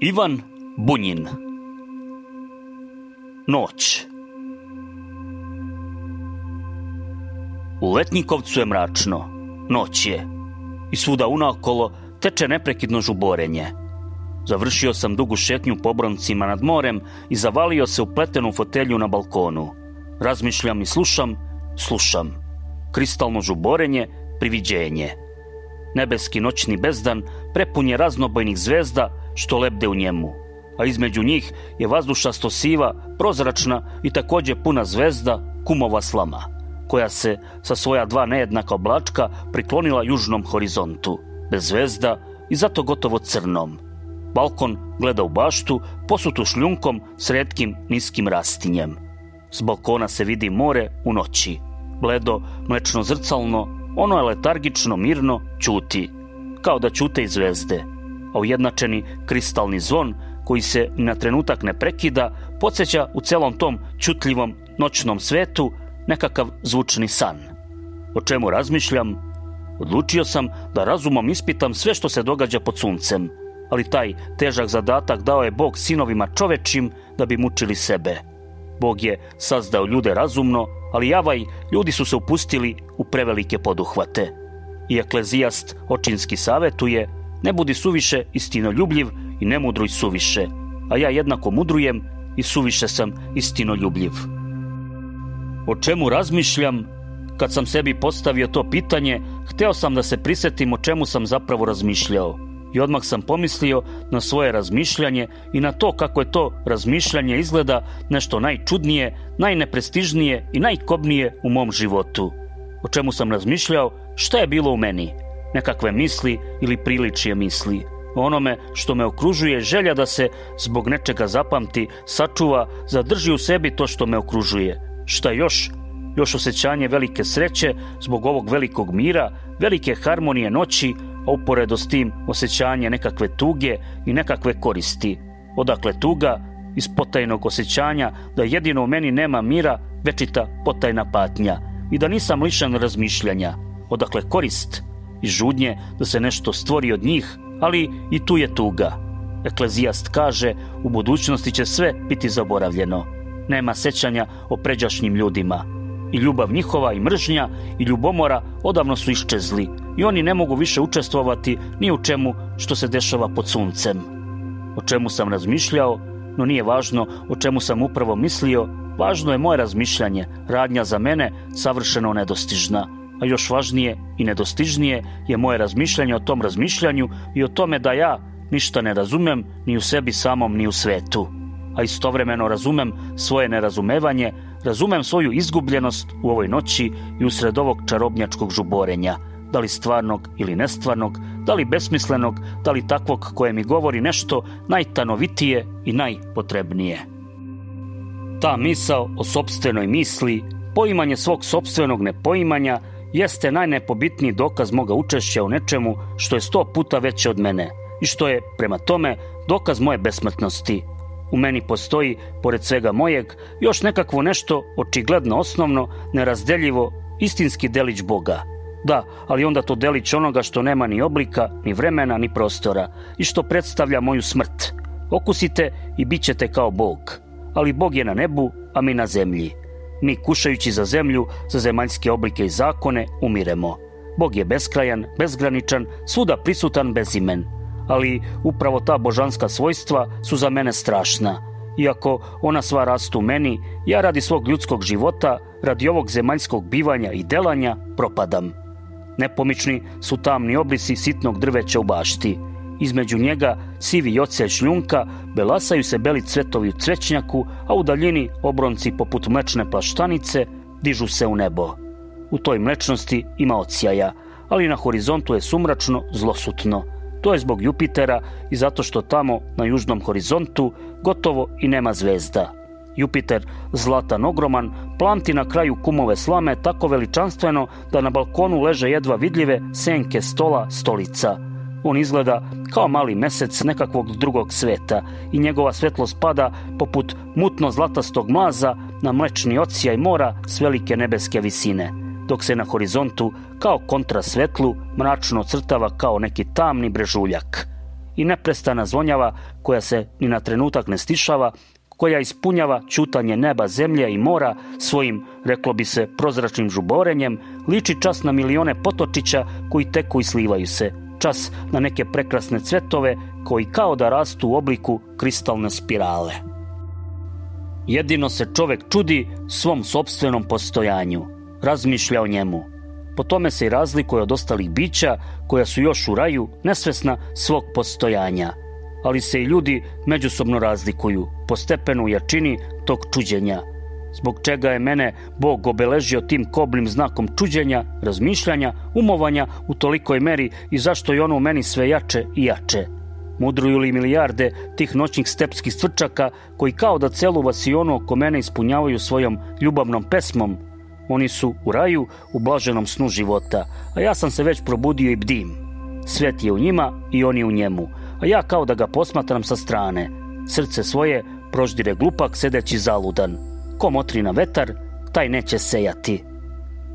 Ivan Bunjin Noć U Letnjikovcu je mračno, noć je i svuda unakolo teče neprekidno žuborenje. Završio sam dugu šetnju po obroncima nad morem i zavalio se u pletenu fotelju na balkonu. Razmišljam i slušam, slušam. Kristalno žuborenje, priviđenje. Nebeski noćni bezdan prepun je raznobojnih zvezda što lebde u njemu, a između njih je vazdušasto siva, prozračna i takođe puna zvezda kumova slama, koja se sa svoja dva nejednaka oblačka priklonila južnom horizontu, bez zvezda i zato gotovo crnom. Balkon gleda u baštu, posutu šljunkom s redkim niskim rastinjem. S balkona se vidi more u noći. Bledo, mlečno zrcalno, ono je letargično, mirno, ćuti. Kao da ćute i zvezde. A ujednačeni kristalni zvon, koji se na trenutak ne prekida, podsjeća u celom tom ćutljivom noćnom svetu nekakav zvučni san. O čemu razmišljam? Odlučio sam da razumom ispitam sve što se događa pod suncem, ali taj težak zadatak dao je Bog sinovima čovečim da bi mučili sebe. Bog je sazdao ljude razumno, ali javaj, ljudi su se upustili u prevelike poduhvate. I eklezijast očinski savetuje, ne budi suviše istinoljubljiv i ne mudruj suviše, a ja jednako mudrujem i suviše sam istinoljubljiv. O čemu razmišljam? Kad sam sebi postavio to pitanje, hteo sam da se prisetim o čemu sam zapravo razmišljao. I odmah sam pomislio na svoje razmišljanje i na to kako je to razmišljanje izgleda nešto najčudnije, najneprestižnije i najkobnije u mom životu. O čemu sam razmišljao, šta je bilo u meni? Nekakve misli ili priličije misli. Onome što me okružuje želja da se zbog nečega zapamti, sačuva, zadrži u sebi to što me okružuje. Šta još? Još osjećanje velike sreće zbog ovog velikog mira, velike harmonije noći, a uporedo s tim osjećanje nekakve tuge i nekakve koristi. Odakle tuga? Iz potajnog osjećanja da jedino u meni nema mira, večita potajna patnja i da nisam lišan razmišljanja. Odakle korist? Iz žudnje da se nešto stvori od njih, ali i tu je tuga. Eklezijast kaže, u budućnosti će sve biti zaboravljeno. Nema sećanja o pređašnjim ljudima. I ljubav njihova i mržnja i ljubomora odavno su iščezli i oni ne mogu više učestvovati ni u čemu što se dešava pod suncem. O čemu sam razmišljao, no nije važno o čemu sam upravo mislio, važno je moje razmišljanje, radnja za mene savršeno nedostižna. A još važnije i nedostižnije je moje razmišljanje o tom razmišljanju i o tome da ja ništa ne razumem ni u sebi samom ni u svetu. A istovremeno razumem svoje nerazumevanje, razumem svoju izgubljenost u ovoj noći i usred ovog čarobnjačkog žuborenja – da li stvarnog ili nestvarnog, da li besmislenog, da li takvog koje mi govori nešto najtanovitije i najpotrebnije. Ta misao o sobstvenoj misli, poimanje svog sobstvenog nepoimanja, jeste najnepobitniji dokaz moga učešća u nečemu što je sto puta veće od mene i što je, prema tome, dokaz moje besmrtnosti. U meni postoji, pored svega mojeg, još nekakvo nešto očigledno osnovno, nerazdeljivo, istinski delić Boga – Da, ali onda to delić onoga što nema ni oblika, ni vremena, ni prostora i što predstavlja moju smrt. Okusite i bit ćete kao Bog. Ali Bog je na nebu, a mi na zemlji. Mi kušajući za zemlju, za zemaljske oblike i zakone, umiremo. Bog je beskrajan, bezgraničan, svuda prisutan bez imen. Ali upravo ta božanska svojstva su za mene strašna. Iako ona sva rastu meni, ja radi svog ljudskog života, radi ovog zemaljskog bivanja i delanja, propadam. Nepomični su tamni oblisi sitnog drveća u bašti. Između njega sivi oce šljunka, belasaju se beli cvetovi u cvećnjaku, a u daljini obronci poput mlečne plaštanice dižu se u nebo. U toj mlečnosti ima odsjaja, ali na horizontu je sumračno, zlosutno. To je zbog Jupitera i zato što tamo, na južnom horizontu, gotovo i nema zvezda. Jupiter, zlatan ogroman, planti na kraju kumove slame tako veličanstveno da na balkonu leže jedva vidljive senke stola stolica. On izgleda kao mali mesec nekakvog drugog sveta i njegova svetlost pada poput mutno zlatastog mlaza na mlečni ocijaj mora s velike nebeske visine, dok se na horizontu kao kontra svetlu mračno crtava kao neki tamni brežuljak. i neprestana zvonjava koja se ni na trenutak ne stišava, koja ispunjava čutanje neba, zemlje i mora svojim, reklo bi se, prozračnim žuborenjem, liči čas na milione potočića koji teku i slivaju se, čas na neke prekrasne cvetove koji kao da rastu u obliku kristalne spirale. Jedino se čovek čudi svom sobstvenom postojanju, razmišlja o njemu. Po tome se i razlikuje od ostalih bića koja su još u raju nesvesna svog postojanja. Ali se i ljudi međusobno razlikuju po stepenu jačini tog čuđenja. Zbog čega je mene Bog obeležio tim koblim znakom čuđenja, razmišljanja, umovanja u tolikoj meri i zašto je ono u meni sve jače i jače – Mudruju li milijarde tih noćnih stepskih stvrčaka koji kao da celu vasionu oko mene ispunjavaju svojom ljubavnom pesmom? Oni su u raju, u blaženom snu života, a ja sam se već probudio i bdim. Svet je u njima i oni u njemu, a ja kao da ga posmatram sa strane. Srce svoje proždire glupak sedeći zaludan. Ko motri na vetar, taj neće sejati.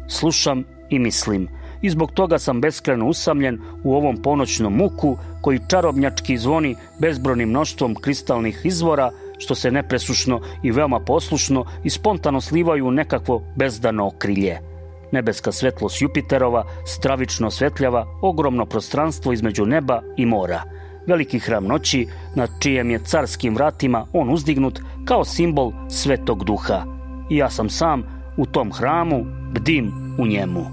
Slušam i mislim – i zbog toga sam beskreno usamljen u ovom ponoćnom muku koji čarobnjački zvoni bezbrojnim mnoštvom kristalnih izvora što se nepresušno i veoma poslušno i spontano slivaju u nekakvo bezdano okrilje. Nebeska svetlost Jupiterova stravično osvetljava ogromno prostranstvo između neba i mora. Veliki hram noći, na čijem je carskim vratima on uzdignut kao simbol svetog duha. I ja sam sam u tom hramu, bdim u njemu.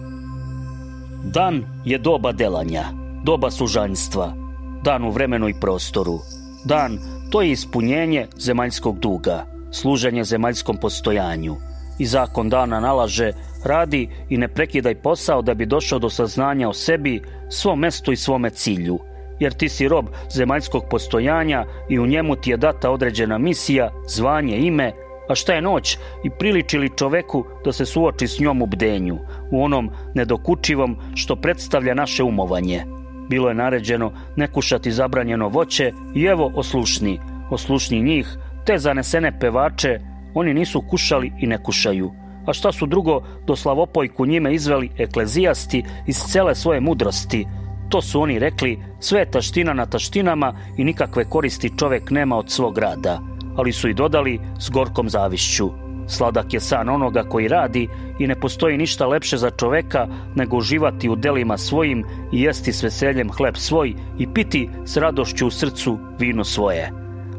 Dan je doba delanja, doba sužanjstva, dan u vremenu i prostoru. Dan to je ispunjenje zemaljskog duga, služenje zemaljskom postojanju. I zakon dana nalaže radi i ne prekidaj posao da bi došao do saznanja o sebi, svom mestu i svome cilju. Jer ti si rob zemaljskog postojanja i u njemu ti je data određena misija, zvanje, ime, A šta je noć i priliči li čoveku da se suoči s njom u bdenju, u onom nedokučivom što predstavlja naše umovanje? Bilo je naređeno ne kušati zabranjeno voće i evo oslušni, oslušni njih, te zanesene pevače, oni nisu kušali i ne kušaju. A šta su drugo do slavopojku njime izveli eklezijasti iz cele svoje mudrosti? To su oni rekli, sve je taština na taštinama i nikakve koristi čovek nema od svog rada ali su i dodali s gorkom zavišću. Sladak je san onoga koji radi i ne postoji ništa lepše za čoveka nego uživati u delima svojim i jesti s veseljem hleb svoj i piti s radošću u srcu vino svoje.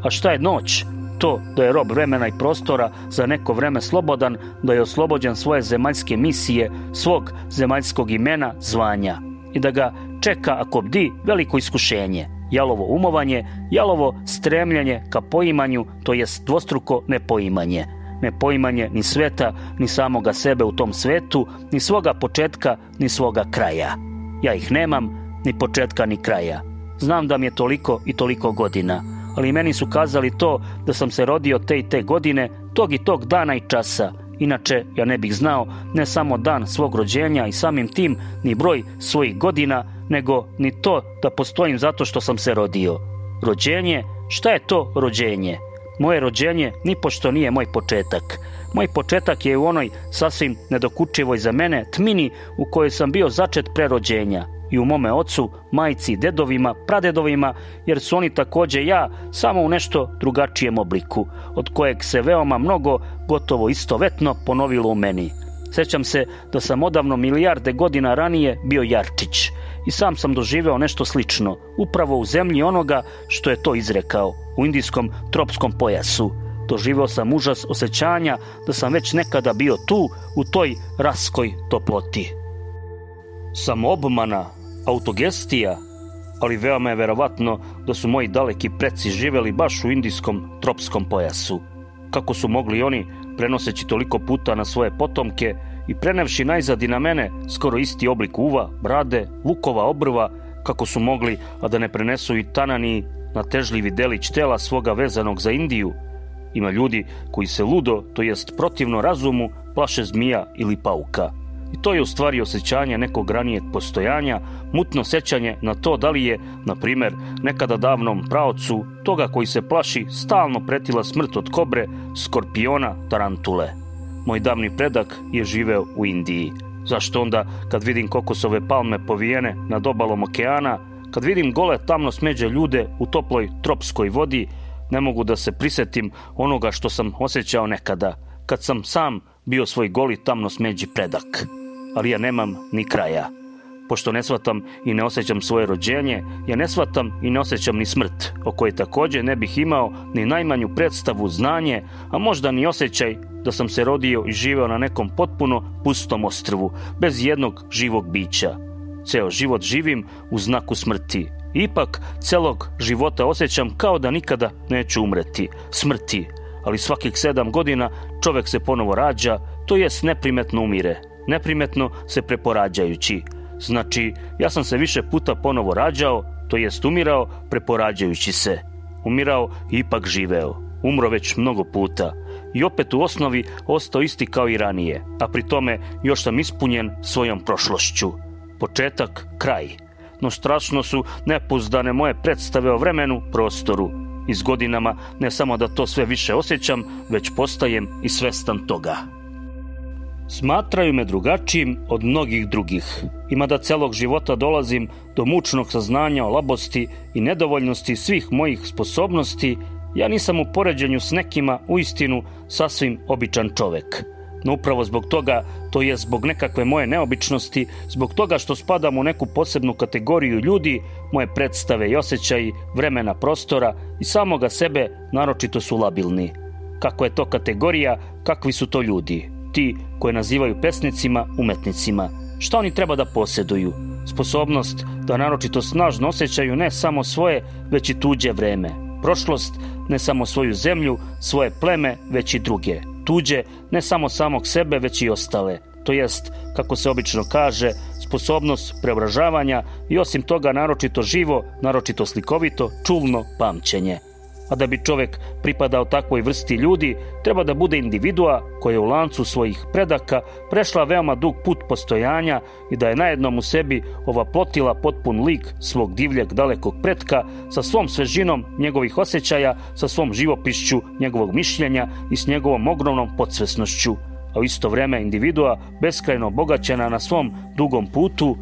A šta je noć? To da je rob vremena i prostora za neko vreme slobodan, da je oslobođen svoje zemaljske misije, svog zemaljskog imena, zvanja i da ga čeka ako bdi veliko iskušenje – jalovo umovanje, jalovo stremljanje ka poimanju, to jest dvostruko nepoimanje. Nepoimanje ni sveta, ni samoga sebe u tom svetu, ni svoga početka, ni svoga kraja. Ja ih nemam, ni početka, ni kraja. Znam da mi je toliko i toliko godina, ali meni su kazali to da sam se rodio te i te godine, tog i tog dana i časa. Inače, ja ne bih znao ne samo dan svog rođenja i samim tim ni broj svojih godina, nego ni to da postojim zato što sam se rodio. Rođenje, šta je to rođenje? Moje rođenje ni pošto nije moj početak. Moj početak je u onoj sasvim nedokučivoj za mene tmini u kojoj sam bio začet pre rođenja i u mome ocu, majci, dedovima, pradedovima, jer su oni takođe ja, samo u nešto drugačijem obliku, od kojeg se veoma mnogo, gotovo istovetno, ponovilo u meni. Sećam se da sam odavno milijarde godina ranije bio Jarčić i sam sam doživeo nešto slično, upravo u zemlji onoga što je to izrekao, u indijskom tropskom pojasu. Doživeo sam užas osjećanja da sam već nekada bio tu, u toj raskoj toploti. Samoobmana, autogestija, ali veoma je verovatno da su moji daleki preci živeli baš u indijskom tropskom pojasu. Kako su mogli oni, prenoseći toliko puta na svoje potomke, i prenevši najzad i na mene skoro isti oblik uva, brade, vukova obrva, kako su mogli, a da ne prenesu i tanani na težljivi delić tela svoga vezanog za Indiju. Ima ljudi koji se ludo, to jest protivno razumu, plaše zmija ili pauka. I to je u stvari osjećanje nekog ranijeg postojanja, mutno sećanje na to da li je, na primer, nekada davnom praocu, toga koji se plaši, stalno pretila smrt od kobre, skorpiona, tarantule. Moj davni predak je živeo u Indiji. Zašto onda, kad vidim kokosove palme povijene nad obalom okeana, Kad vidim gole tamno smeđe ljude u toploj tropskoj vodi, ne mogu da se prisetim onoga što sam osjećao nekada, kad sam sam bio svoj goli tamno smeđi predak. Ali ja nemam ni kraja. Pošto ne shvatam i ne osjećam svoje rođenje, ja ne shvatam i ne osjećam ni smrt, o kojoj takođe ne bih imao ni najmanju predstavu, znanje, a možda ni osjećaj da sam se rodio i živeo na nekom potpuno pustom ostrvu, bez jednog živog bića. Ceo život živim u znaku smrti. Ipak, celog života osjećam kao da nikada neću umreti, smrti. Ali svakih sedam godina čovek se ponovo rađa, to jest neprimetno umire, neprimetno se preporađajući. Znači, ja sam se više puta ponovo rađao, to jest umirao, preporađajući se. Umirao i ipak živeo. Umro već mnogo puta. I opet u osnovi ostao isti kao i ranije, a pri tome još sam ispunjen svojom prošlošću. Početak, kraj. No strašno su nepuzdane moje predstave o vremenu, prostoru. I godinama ne samo da to sve više osjećam, već postajem i svestan toga. Smatraju me drugačijim od mnogih drugih. Ima da celog života dolazim do mučnog saznanja o labosti i nedovoljnosti svih mojih sposobnosti, ja nisam u poređenju s nekima u istinu sasvim običan čovek. No upravo zbog toga, to je zbog nekakve moje neobičnosti, zbog toga što spadam u neku posebnu kategoriju ljudi, moje predstave i osjećaji, vremena, prostora i samoga sebe naročito su labilni. Kako je to kategorija, kakvi su to ljudi? Ti koje nazivaju pesnicima, umetnicima. Šta oni treba da posjeduju? Sposobnost da naročito snažno osjećaju ne samo svoje, već i tuđe vreme. Prošlost, ne samo svoju zemlju, svoje pleme, već i druge. Tuđe, ne samo samog sebe, već i ostale. To jest, kako se obično kaže, sposobnost preobražavanja i osim toga naročito živo, naročito slikovito, čulno pamćenje – a da bi čovek pripadao takvoj vrsti ljudi, treba da bude individua koja je u lancu svojih predaka prešla veoma dug put postojanja i da je najednom u sebi ova plotila potpun lik svog divljeg dalekog pretka sa svom svežinom njegovih osjećaja, sa svom živopišću njegovog mišljenja i s njegovom ogromnom podsvesnošću, a u isto vreme individua beskrajno obogaćena na svom dugom putu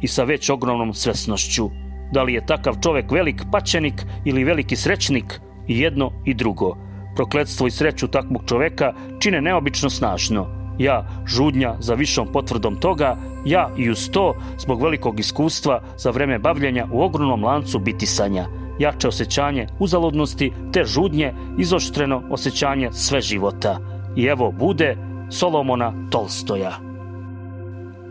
i sa već ogromnom svesnošću. Da li je takav čovek velik pačenik ili veliki srećnik, i jedno i drugo. Prokledstvo i sreću takvog čoveka čine neobično snažno. Ja, žudnja za višom potvrdom toga, ja i uz to, zbog velikog iskustva za vreme bavljenja u ogromnom lancu bitisanja, jače osjećanje uzaludnosti, te žudnje, izoštreno osjećanje sve života. I evo bude Solomona Tolstoja.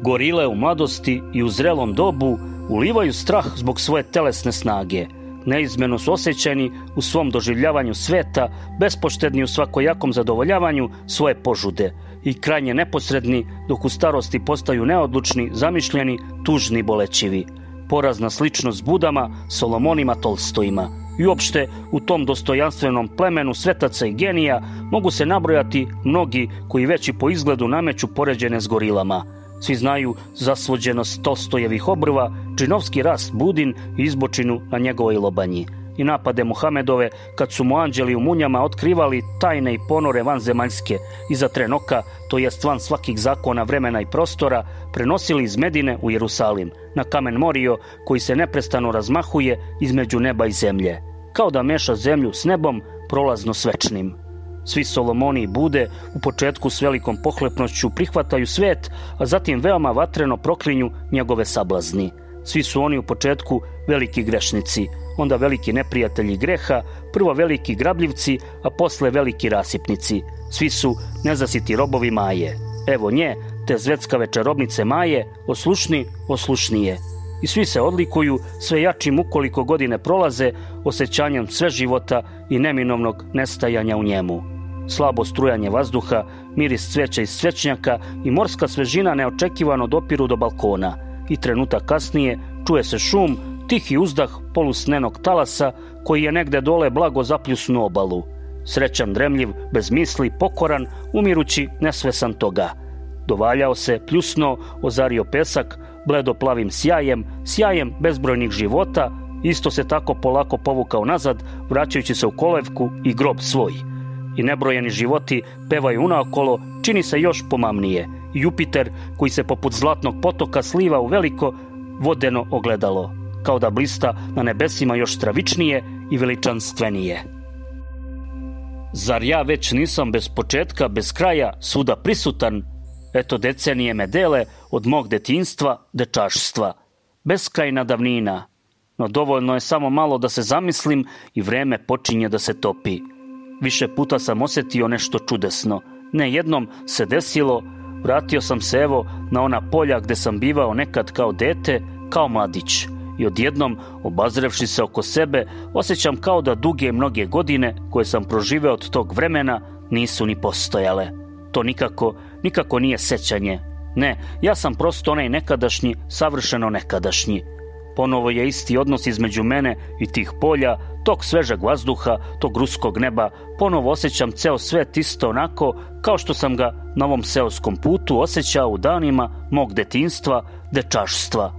Gorile u mladosti i u zrelom dobu ulivaju strah zbog svoje telesne snage – neizmeno su osjećani u svom doživljavanju sveta, bespoštedni u svakojakom zadovoljavanju svoje požude i krajnje neposredni, dok u starosti postaju neodlučni, zamišljeni, tužni, bolećivi. Porazna sličnost Budama, Solomonima, Tolstojima. I uopšte, u tom dostojanstvenom plemenu svetaca i genija mogu se nabrojati mnogi koji već i po izgledu nameću poređene s gorilama – Svi znaju zasvođenost Tolstojevih obrva, džinovski rast Budin i izbočinu na njegovoj lobanji. I napade Muhamedove kad su mu anđeli u munjama otkrivali tajne i ponore vanzemaljske. Iza trenoka, to jest van svakih zakona vremena i prostora, prenosili iz Medine u Jerusalim, na kamen Morio koji se neprestano razmahuje između neba i zemlje, kao da meša zemlju s nebom prolazno svečnim. Svi Solomoni i Bude u početku s velikom pohlepnošću prihvataju svet, a zatim veoma vatreno proklinju njegove sablazni. Svi su oni u početku veliki grešnici, onda veliki neprijatelji greha, prvo veliki grabljivci, a posle veliki rasipnici. Svi su nezasiti robovi Maje. Evo nje, te zvetskave čarobnice Maje, oslušni, oslušnije. I svi se odlikuju sve jačim ukoliko godine prolaze, osjećanjem sve života i neminovnog nestajanja u njemu slabo strujanje vazduha, miris cveća iz cvećnjaka i morska svežina neočekivano dopiru do balkona. I trenutak kasnije čuje se šum, tihi uzdah polusnenog talasa koji je negde dole blago zapljusnu obalu. Srećan dremljiv, bez misli, pokoran, umirući, nesvesan toga. Dovaljao se, pljusno, ozario pesak, bledo plavim sjajem, sjajem bezbrojnih života, isto se tako polako povukao nazad, vraćajući se u kolevku i grob svoj i nebrojeni životi pevaju unaokolo, čini se još pomamnije. Jupiter, koji se poput zlatnog potoka sliva u veliko vodeno ogledalo. kao da blista na nebesima još stravičnije i veličanstvenije. Zar ja već nisam bez početka, bez kraja, svuda prisutan? Eto decenije me dele od mog detinstva, dečaštva. Beskrajna davnina. No dovoljno je samo malo da se zamislim i vreme počinje da se topi. Više puta sam osetio nešto čudesno. Ne jednom se desilo, vratio sam se evo na ona polja gde sam bivao nekad kao dete, kao mladić. I odjednom, obazrevši se oko sebe, osjećam kao da duge mnoge godine koje sam proživeo od tog vremena nisu ni postojale. To nikako, nikako nije sećanje. Ne, ja sam prosto onaj nekadašnji, savršeno nekadašnji. Ponovo je isti odnos između mene i tih polja, tog svežeg vazduha, tog ruskog neba. Ponovo osjećam ceo svet isto onako kao što sam ga na ovom seoskom putu osjećao u danima mog detinstva, dečaštva.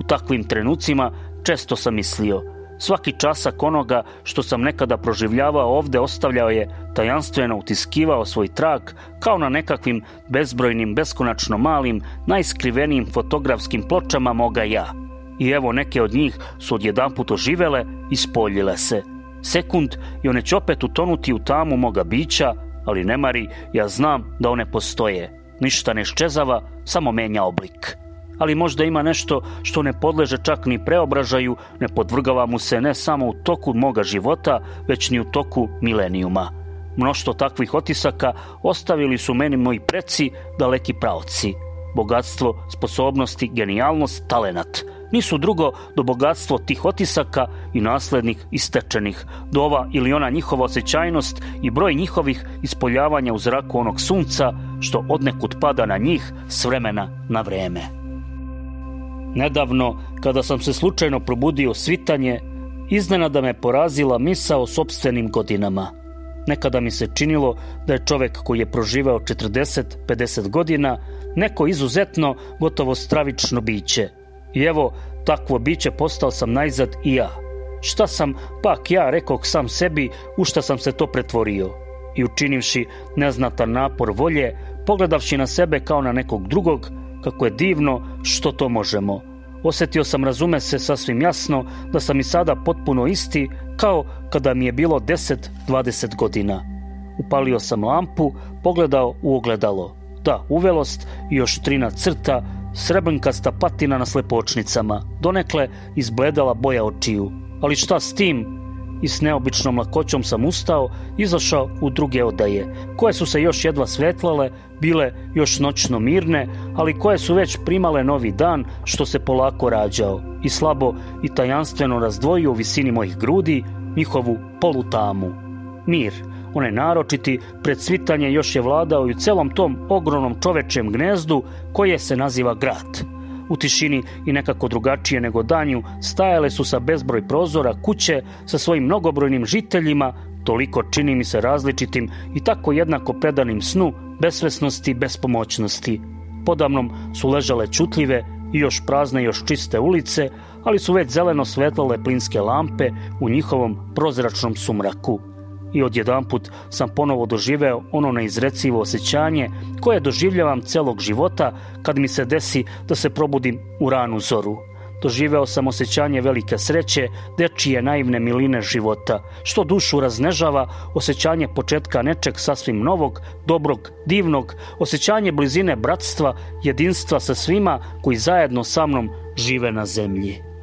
U takvim trenucima često sam mislio, svaki časak onoga što sam nekada proživljavao ovde ostavljao je tajanstveno utiskivao svoj trag kao na nekakvim bezbrojnim, beskonačno malim, najskrivenijim fotografskim pločama moga ja – i evo neke od njih su odjedanput oživele i spoljile se. Sekund i one će opet utonuti u tamu moga bića, ali ne mari, ja znam da one postoje. Ništa ne ščezava, samo menja oblik. Ali možda ima nešto što ne podleže čak ni preobražaju, ne podvrgava mu se ne samo u toku moga života, već ni u toku milenijuma. Mnošto takvih otisaka ostavili su meni moji preci, daleki pravci. Bogatstvo, sposobnosti, genijalnost, talenat – nisu drugo do bogatstvo tih otisaka i naslednih istečenih, do ova ili ona njihova osjećajnost i broj njihovih ispoljavanja u zraku onog sunca što odnekud pada na njih s vremena na vreme. Nedavno, kada sam se slučajno probudio svitanje, iznenada me porazila misa o sobstvenim godinama. Nekada mi se činilo da je čovek koji je proživao 40-50 godina neko izuzetno, gotovo stravično biće – I evo, takvo biće postao sam najzad i ja. Šta sam, pak ja, rekog sam sebi, u šta sam se to pretvorio. I učinivši neznatan napor volje, pogledavši na sebe kao na nekog drugog, kako je divno što to možemo. Osetio sam, razume se, sasvim jasno, da sam i sada potpuno isti, kao kada mi je bilo 10-20 godina. Upalio sam lampu, pogledao u ogledalo. Da, uvelost i još trina crta, srebrnkasta patina na slepočnicama, donekle izbledala boja očiju. Ali šta s tim? I s neobičnom lakoćom sam ustao, izašao u druge odaje, koje su se još jedva svetlale, bile još noćno mirne, ali koje su već primale novi dan što se polako rađao i slabo i tajanstveno razdvojio u visini mojih grudi njihovu polutamu. Mir, onaj naročiti, pred svitanje još je vladao i u celom tom ogromnom čovečem gnezdu koje se naziva grad. U tišini i nekako drugačije nego danju stajale su sa bezbroj prozora kuće sa svojim mnogobrojnim žiteljima, toliko čini mi se različitim i tako jednako predanim snu, besvesnosti, bespomoćnosti. Podamnom su ležale čutljive i još prazne, još čiste ulice, ali su već zeleno svetlale plinske lampe u njihovom prozračnom sumraku i odjedanput sam ponovo doživeo ono neizrecivo osjećanje koje doživljavam celog života kad mi se desi da se probudim u ranu zoru. Doživeo sam osjećanje velike sreće, dečije naivne miline života, što dušu raznežava, osjećanje početka nečeg sasvim novog, dobrog, divnog, osjećanje blizine bratstva, jedinstva sa svima koji zajedno sa mnom žive na zemlji.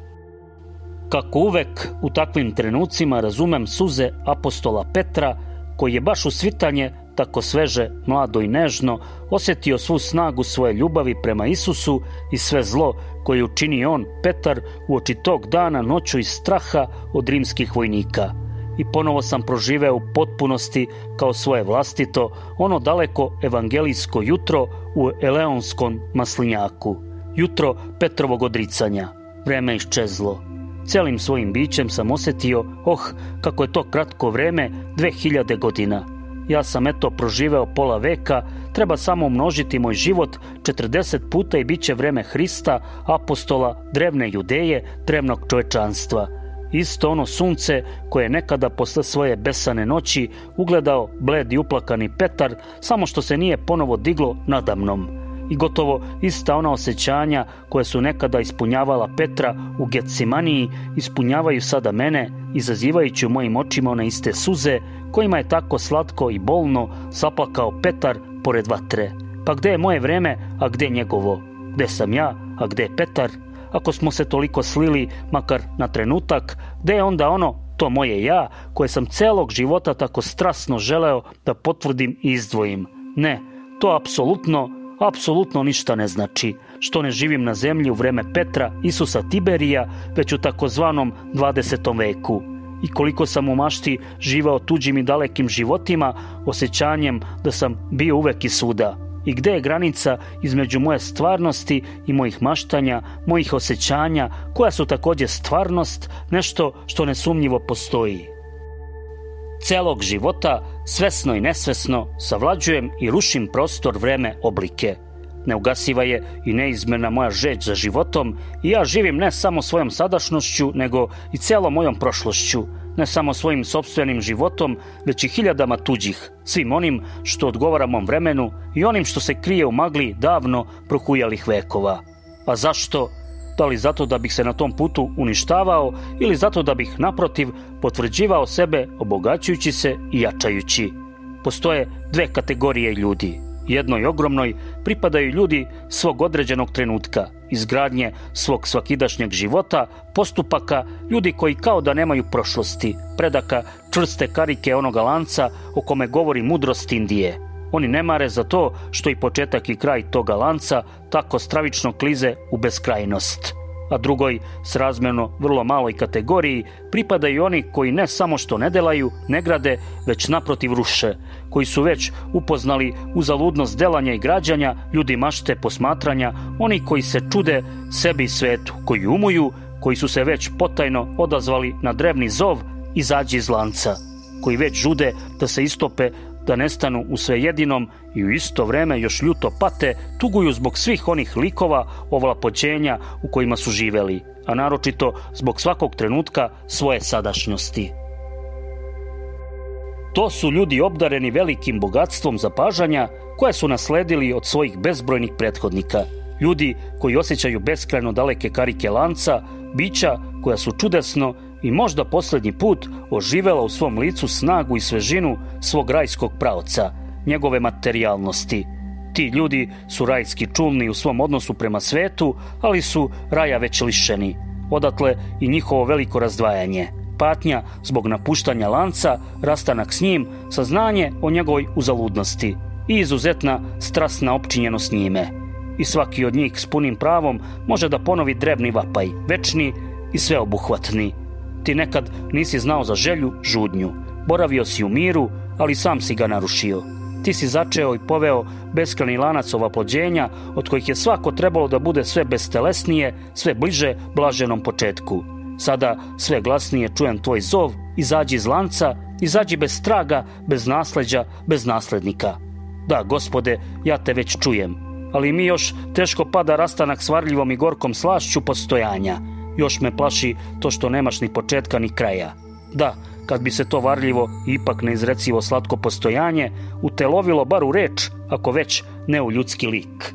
Kako uvek u takvim trenucima razumem suze apostola Petra, koji je baš u svitanje, tako sveže, mlado i nežno, osetio svu snagu svoje ljubavi prema Isusu i sve zlo koje učini on, Petar, u oči tog dana noću iz straha od rimskih vojnika. I ponovo sam proživeo u potpunosti kao svoje vlastito ono daleko evangelijsko jutro u Eleonskom maslinjaku. Jutro Petrovog odricanja. Vreme iščezlo. Celim svojim bićem sam osetio, oh, kako je to kratko vreme, 2000 godina. Ja sam eto proživeo pola veka, treba samo umnožiti moj život 40 puta i bit će vreme Hrista, apostola, drevne judeje, drevnog čovečanstva. Isto ono sunce koje je nekada posle svoje besane noći ugledao bled i uplakani Petar, samo što se nije ponovo diglo nadamnom. I gotovo ista ona osjećanja koje su nekada ispunjavala Petra u Getsemaniji ispunjavaju sada mene, izazivajući u mojim očima one iste suze kojima je tako slatko i bolno zaplakao Petar pored vatre. Pa gde je moje vreme, a gde njegovo? Gde sam ja, a gde je Petar? Ako smo se toliko slili, makar na trenutak, gde je onda ono, to moje ja, koje sam celog života tako strasno želeo da potvrdim i izdvojim? Ne, to apsolutno, apsolutno ništa ne znači, što ne živim na zemlji u vreme Petra, Isusa Tiberija, već u takozvanom 20. veku. I koliko sam u mašti živao tuđim i dalekim životima, osjećanjem da sam bio uvek i suda. I gde je granica između moje stvarnosti i mojih maštanja, mojih osjećanja, koja su takođe stvarnost, nešto što nesumnjivo postoji celog života, svesno i nesvesno, savlađujem i rušim prostor, vreme, oblike. Neugasiva je i neizmena moja žeć za životom i ja živim ne samo svojom sadašnošću, nego i celom mojom prošlošću, ne samo svojim sobstvenim životom, već i hiljadama tuđih, svim onim što odgovara mom vremenu i onim što se krije u magli davno prohujalih vekova. A zašto? Da li zato da bih se na tom putu uništavao ili zato da bih, naprotiv, potvrđivao sebe obogaćujući se i jačajući. Postoje dve kategorije ljudi. Jednoj ogromnoj pripadaju ljudi svog određenog trenutka, izgradnje svog svakidašnjeg života, postupaka, ljudi koji kao da nemaju prošlosti, predaka čvrste karike onoga lanca o kome govori mudrost Indije – Oni ne mare za to što i početak i kraj toga lanca tako stravično klize u beskrajnost. A drugoj, srazmerno vrlo maloj kategoriji, pripadaju oni koji ne samo što ne delaju, ne grade, već naprotiv ruše, koji su već upoznali uzaludnost delanja i građanja, ljudi mašte posmatranja, oni koji se čude sebi i svetu, koji umuju, koji su se već potajno odazvali na drevni zov, izađi iz lanca, koji već žude da se istope da nestanu u svejedinom i u isto vreme još ljuto pate, tuguju zbog svih onih likova ovlapoćenja u kojima su živeli, a naročito zbog svakog trenutka svoje sadašnjosti. To su ljudi obdareni velikim bogatstvom zapažanja koje su nasledili od svojih bezbrojnih prethodnika. Ljudi koji osjećaju beskrajno daleke karike lanca, bića koja su čudesno i možda poslednji put oživela u svom licu snagu i svežinu svog rajskog pravca, njegove materijalnosti. Ti ljudi su rajski čulni u svom odnosu prema svetu, ali su raja već lišeni. Odatle i njihovo veliko razdvajanje. Patnja zbog napuštanja lanca, rastanak s njim, saznanje o njegovoj uzaludnosti i izuzetna strasna opčinjenost njime. I svaki od njih s punim pravom može da ponovi drebni vapaj, večni i sveobuhvatni Ti nekad nisi znao za želju, žudnju. Boravio si u miru, ali sam si ga narušio. Ti si začeo i poveo beskrani lanac ovaplođenja, od kojih je svako trebalo da bude sve bestelesnije, sve bliže blaženom početku. Sada sve glasnije čujem tvoj zov, izađi iz lanca, izađi bez straga, bez nasleđa, bez naslednika. Da, gospode, ja te već čujem, ali mi još teško pada rastanak s varljivom i gorkom slašću postojanja – Još me plaši to što nemaš ni početka ni kraja. Da, kad bi se to varljivo i ipak neizrecivo slatko postojanje utelovilo bar u reč, ako već ne u ljudski lik.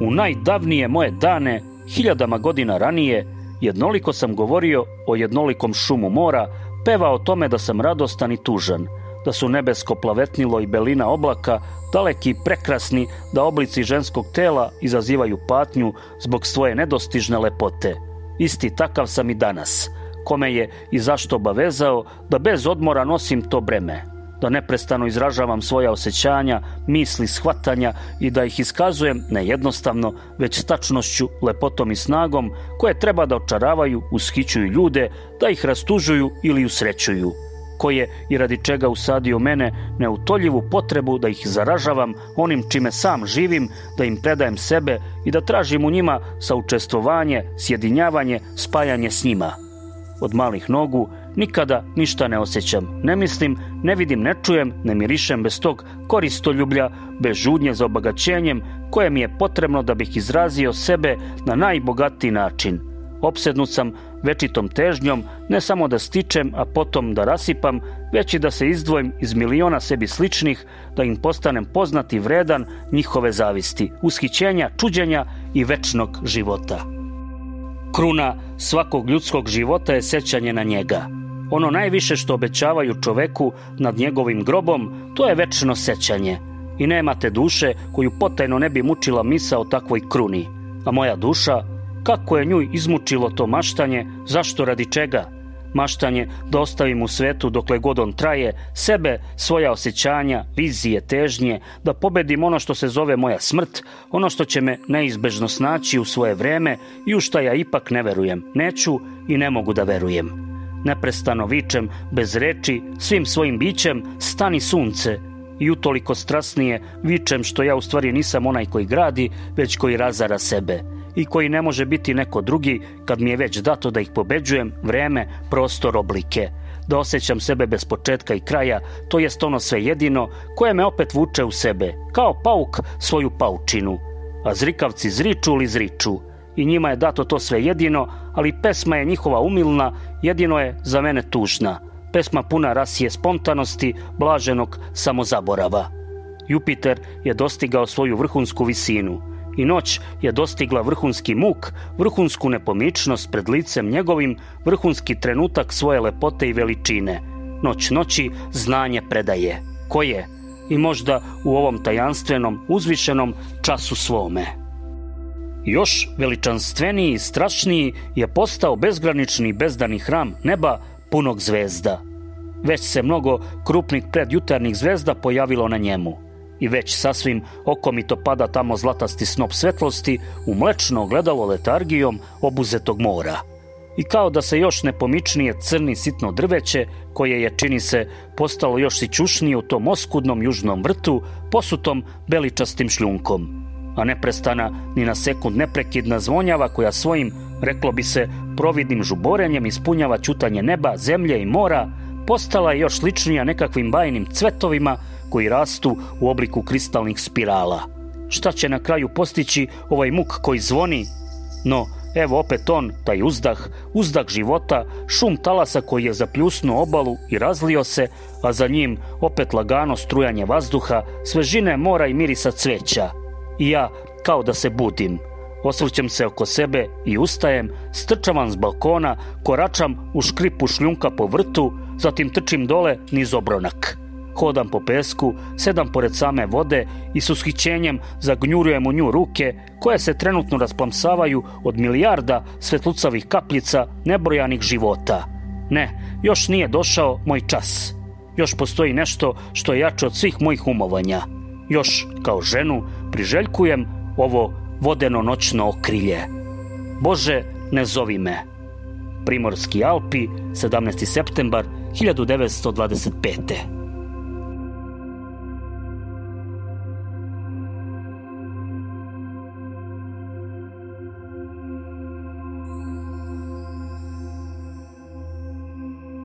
U najdavnije moje dane, hiljadama godina ranije, jednoliko sam govorio o jednolikom šumu mora, pevao o tome da sam radostan i tužan, da su nebesko plavetnilo i belina oblaka daleki i prekrasni, da oblici ženskog tela izazivaju patnju zbog svoje nedostižne lepote – Isti takav sam i danas, kome je i zašto obavezao da bez odmora nosim to breme, da neprestano izražavam svoja osjećanja, misli, shvatanja i da ih iskazujem ne jednostavno, već s tačnošću, lepotom i snagom koje treba da očaravaju, ushićuju ljude, da ih rastužuju ili usrećuju koje i radi čega usadio mene neutoljivu potrebu da ih zaražavam onim čime sam živim, da im predajem sebe i da tražim u njima saučestvovanje, sjedinjavanje, spajanje s njima. Od malih nogu nikada ništa ne osjećam, ne mislim, ne vidim, ne čujem, ne mirišem bez tog koristoljublja, bez žudnje za obagaćenjem koje mi je potrebno da bih izrazio sebe na najbogatiji način. Opsednut sam večitom težnjom ne samo da stičem, a potom da rasipam, već i da se izdvojim iz miliona sebi sličnih, da im postanem poznat i vredan njihove zavisti, ushićenja, čuđenja i večnog života. Kruna svakog ljudskog života je sećanje na njega. Ono najviše što obećavaju čoveku nad njegovim grobom, to je večno sećanje. I nemate duše koju potajno ne bi mučila misa o takvoj kruni. A moja duša, Kako je nju izmučilo to maštanje, zašto radi čega? Maštanje da ostavim u svetu dokle god on traje, sebe, svoja osjećanja, vizije, težnje, da pobedim ono što se zove moja smrt, ono što će me neizbežno snaći u svoje vreme i u šta ja ipak ne verujem. Neću i ne mogu da verujem. Neprestano vičem, bez reči, svim svojim bićem, stani sunce, i utoliko strasnije vičem što ja u stvari nisam onaj koji gradi, već koji razara sebe i koji ne može biti neko drugi kad mi je već dato da ih pobeđujem, vreme, prostor, oblike. Da osjećam sebe bez početka i kraja, to jest ono sve jedino koje me opet vuče u sebe, kao pauk svoju paučinu. A zrikavci zriču li zriču. I njima je dato to sve jedino, ali pesma je njihova umilna, jedino je za mene tužna. Pesma puna rasije spontanosti, blaženog samozaborava. Jupiter je dostigao svoju vrhunsku visinu i noć je dostigla vrhunski muk, vrhunsku nepomičnost pred licem njegovim, vrhunski trenutak svoje lepote i veličine. Noć noći znanje predaje. Koje? I možda u ovom tajanstvenom, uzvišenom času svome. Još veličanstveniji i strašniji je postao bezgranični bezdani hram neba punog zvezda. Već se mnogo krupnih predjutarnjih zvezda pojavilo na njemu – i već sasvim okomito pada tamo zlatasti snop svetlosti u mlečno gledalo letargijom obuzetog mora. I kao da se još nepomičnije crni sitno drveće, koje je, čini se, postalo još sićušnije u tom oskudnom južnom vrtu, posutom beličastim šljunkom. A neprestana ni na sekund neprekidna zvonjava koja svojim, reklo bi se, providnim žuborenjem ispunjava čutanje neba, zemlje i mora, postala je još sličnija nekakvim bajnim cvetovima koji rastu u obliku kristalnih spirala. Šta će na kraju postići ovaj muk koji zvoni? No, evo opet on, taj uzdah, uzdah života, šum talasa koji je zapljusnuo obalu i razlio se, a za njim opet lagano strujanje vazduha, svežine mora i mirisa cveća. I ja, kao da se budim, Osvrćem se oko sebe i ustajem, strčavam s balkona, koračam u škripu šljunka po vrtu, zatim trčim dole niz obronak. Hodam po pesku, sedam pored same vode i s ushićenjem zagnjurujem u nju ruke koje se trenutno rasplamsavaju od milijarda svetlucavih kapljica nebrojanih života. Ne, još nije došao moj čas. Još postoji nešto što je jače od svih mojih umovanja. Još, kao ženu, priželjkujem ovo vodeno noćno okrilje. Bože, ne zovi me. Primorski Alpi, 17. septembar 1925.